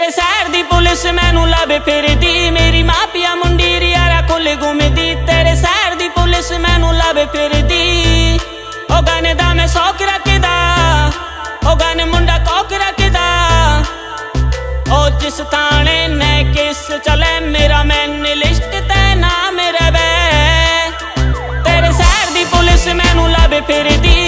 ਤੇਰੇ ਸ਼ਹਿਰ ਦੀ ਪੁਲਿਸ ਮੈਨੂੰ ਲੱਭ ਫਿਰਦੀ। ਮੇਰੀ ਮਾਪੀਆ ਮੁੰਡੀ ਰਿਆਰਾ ਕੋਲੇ ਘੁੰਮਦੀ। ਤੇਰੇ ਸ਼ਹਿਰ ਦੀ ਪੁਲਿਸ ਮੈਨੂੰ ਲੱਭ ਫਿਰਦੀ। ਉਹ ਗਾਣੇ ਦਾ ਮੈਂ ਸੌਕ ਰੱਖਦਾ। ਉਹ ਗਾਣੇ ਮੁੰਡਾ ਕੋਕ ਰੱਖਦਾ। ਉਹ ਜਿਸ ਤਾਣੇ ਨੇ ਕਿਸ ਚਲੇ ਮੇਰਾ ਮੈਨ ਲਿਸਟ ਤੇ ਨਾਮ ਰਵੇ। ਤੇਰੇ ਸ਼ਹਿਰ ਦੀ ਪੁਲਿਸ ਮੈਨੂੰ ਲੱਭ ਫਿਰਦੀ।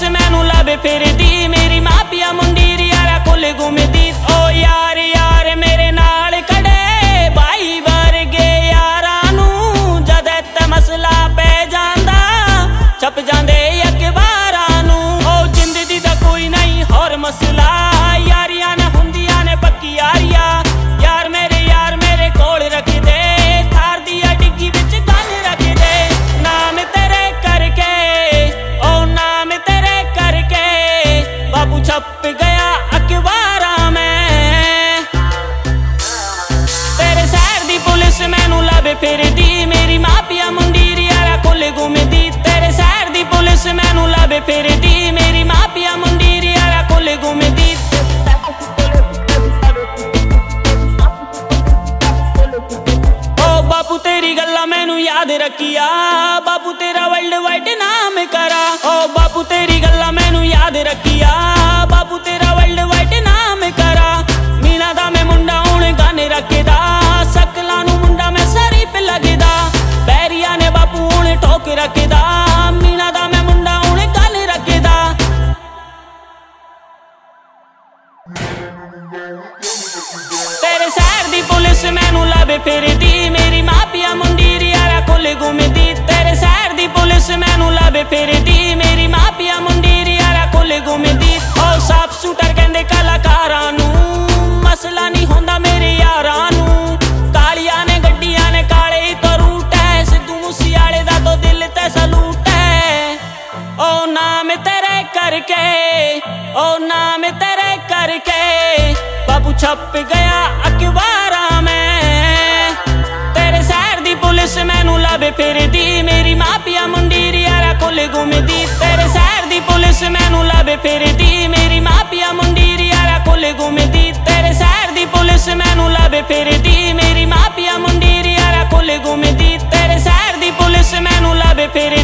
ਦੀ ਮੈਨੂੰ ਲੱਭ ਫਿਰਦੀ ਮੇਰੀ ਮਾਪੀਆ ਮੁੰਡੀ ਰਿਆਰਾ ਕੋਲੇ ਘੁੰਮਦੀ। ਓ ਯਾਰ ਯਾਰ ਮੇਰੇ ਨਾਲ ਖੜੇ। ਬਾਈ ਵਰਗੇ ਯਾਰਾਂ ਨੂੰ ਜਦ ਤੇ ਮਸਲਾ ਪੈ ਜਾਂਦਾ, ਛਪ ਜਾਂਦੇ ਅਖਬਾਰਾਂ ਨੂੰ। ਓ ਜ਼ਿੰਦਗੀ ਦਾ ਕੋਈ ਨਹੀਂ ਹੋਰ ਮਸਲਾ। ਮੈਨੂੰ ਫਿਰਦੀ ਮੇਰੀ ਮਾਪੀਆ ਮੁੰਡੀ ਰਿਆਰਾ ਕੋਲੇ ਘੁੰਮਦੀ ਤੇਰੇ ਸ਼ਹਿਰ ਦੀ ਪੁਲਿਸ ਮੈਨੂੰ ਲੱਭ ਫਿਰਦੀ ਮੇਰੀ ਮਾਪੀਆ ਮੁੰਡੀ ਰਿਆਰਾ ਕੋਲੇ ਘੁੰਮਦੀ ਓ ਬਾਪੂ ਤੇਰੀ ਗੱਲਾਂ ਮੈਨੂੰ ਯਾਦ ਰੱਖੀਆ, ਬਾਪੂ ਤੇਰਾ ਵਰਲਡ ਵਾਈਡ ਨਾਮ ਕਰਾ। ਓ ਬਾਪੂ ਤੇਰੀ ਗੱਲਾਂ ਪੁਲਿਸ ਮੈਨੂੰ ਲੱਭ ਫਿਰਦੀ ਮੇਰੀ ਮਾਪੀਆ ਮੁੰਡੀ ਰਿਆਰਾ ਕੋਲੇ ਘੁੰਮਦੀ। ਤੇਰੇ ਸ਼ਹਿਰ ਦੀ ਪੁਲਿਸ ਮੈਨੂੰ ਲੱਭ ਫਿਰਦੀ ਮੇਰੀ ਮਾਪੀਆ ਮੁੰਡੀ ਰਿਆਰਾ ਕੋਲੇ ਘੁੰਮਦੀ। ਓ ਸਾਫ਼ ਸ਼ੂਟਰ ਕਹਿੰਦੇ ਕਲਾਕਾਰਾਂ ਨੂੰ, ਮਸਲਾ ਨਹੀਂ ਹੁੰਦਾ ਮੇਰੇ ਯਾਰਾਂ ਨੂੰ। ਕਾਲੀਆਂ ਨੇ, ਗੱਡੀਆਂ ਨੇ ਕਾਲੇ ਹੀ ਤੋਂ ਰੂਟ ਹੈ ਸਿੱਧੂ ਮੂਸੇਵਾਲੇ ਦਾ ਤੋਂ ਦਿਲ ਤੇ ਸਲੂਟ ਹੈ ਓ ਨਾਮ ਤੇਰੇ ਕਰਕੇ ਓ ਕਰਕੇ ਬਾਬੂ ਛਪ ਅਖਬਾਰਾਂ ਮੈਂ। ਤੇਰੇ ਸ਼ਹਿਰ ਦੀ ਪੁਲਿਸ ਮੈਨੂੰ ਲੱਭ ਫਿਰਦੀ, ਮੇਰੀ ਮਾਪਿਆ ਮੁੰਡੀ ਰਿਆਰਾ ਕੋਲੇ ਘੁੰਮਦੀ। ਤੇਰੇ ਸ਼ਹਿਰ ਦੀ ਪੁਲਿਸ ਮੈਨੂੰ ਲੱਭ ਫਿਰਦੀ, ਮੇਰੀ ਮਾਪੀਆ ਮੁੰਡੀ ਰਿਆਰਾ ਕੋਲੇ ਘੁੰਮਦੀ। ਤੇਰੇ ਸ਼ਹਿਰ ਦੀ ਪੁਲਿਸ ਮੈਨੂੰ ਲੱਭ ਫਿਰਦੀ, ਮੇਰੀ ਮਾਪਿਆ ਮੁੰਡੀ ਰਿਆਰਾ ਕੋਲੇ ਘੁੰਮਦੀ। ਤੇਰੇ ਸ਼ਹਿਰ ਦੀ ਪੁਲਿਸ ਮੈਨੂੰ ਲੱਭ ਫਿਰਦੀ।